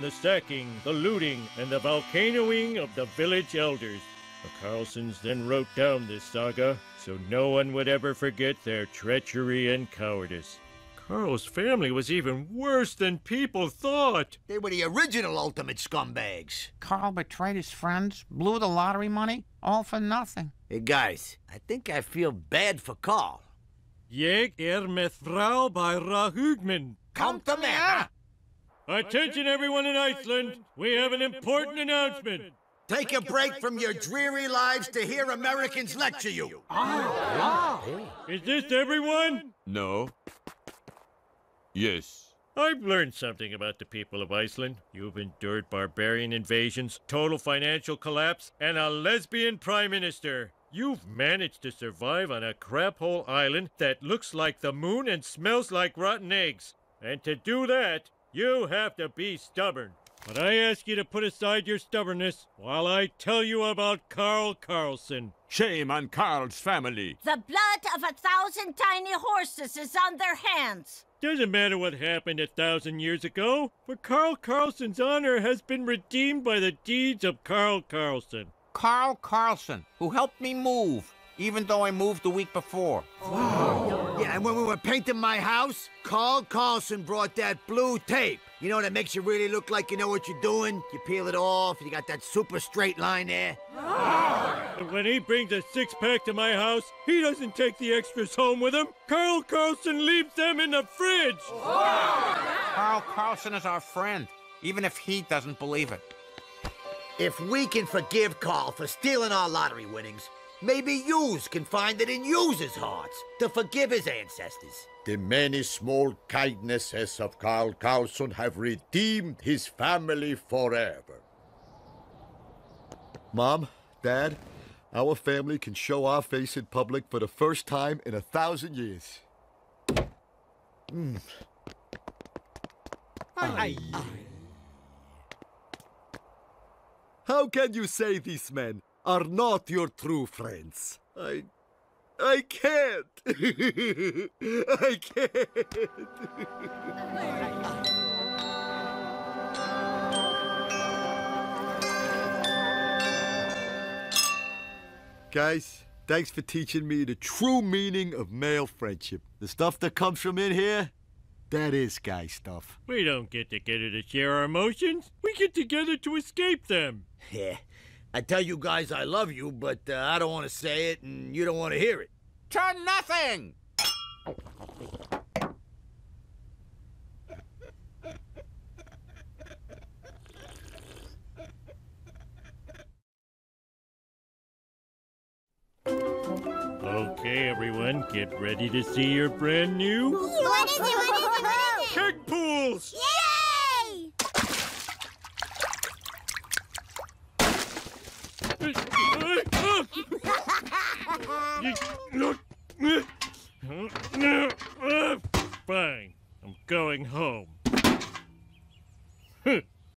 the sacking, the looting, and the volcanoing of the village elders. The Carlsons then wrote down this saga so no one would ever forget their treachery and cowardice. Carl's family was even worse than people thought. They were the original ultimate scumbags. Carl betrayed his friends, blew the lottery money, all for nothing. Hey, guys, I think I feel bad for Carl. Jeg er med Frau by Rahugman. Come to me. Attention everyone in Iceland, we have an important announcement. Take a break from your dreary lives to hear Americans lecture you. Ah, Is this everyone? No. Yes. I've learned something about the people of Iceland. You've endured barbarian invasions, total financial collapse, and a lesbian prime minister. You've managed to survive on a crap hole island that looks like the moon and smells like rotten eggs. And to do that, you have to be stubborn. But I ask you to put aside your stubbornness while I tell you about Carl Carlson. Shame on Carl's family. The blood of a thousand tiny horses is on their hands. Doesn't matter what happened a thousand years ago, for Carl Carlson's honor has been redeemed by the deeds of Carl Carlson. Carl Carlson, who helped me move, even though I moved the week before. Yeah, and when we were painting my house, Carl Carlson brought that blue tape. You know that makes you really look like you know what you're doing? You peel it off, you got that super straight line there. And when he brings a six pack to my house, he doesn't take the extras home with him. Carl Carlson leaves them in the fridge. Ah! Carl Carlson is our friend, even if he doesn't believe it. If we can forgive Carl for stealing our lottery winnings, maybe yous can find it in yous' hearts to forgive his ancestors. The many small kindnesses of Carl Carlson have redeemed his family forever. Mom, Dad, our family can show our face in public for the first time in a thousand years. Hmm. How can you say these men are not your true friends? I. I can't. I can't. Guys, thanks for teaching me the true meaning of male friendship. The stuff that comes from in here, that is guy stuff. We don't get together to share our emotions. We get together to escape them. Yeah, I tell you guys I love you, but uh, I don't want to say it and you don't want to hear it. To nothing! Okay, everyone, get ready to see your brand new What is it? What is it? What is keg pools. Yay! Fine, I'm going home.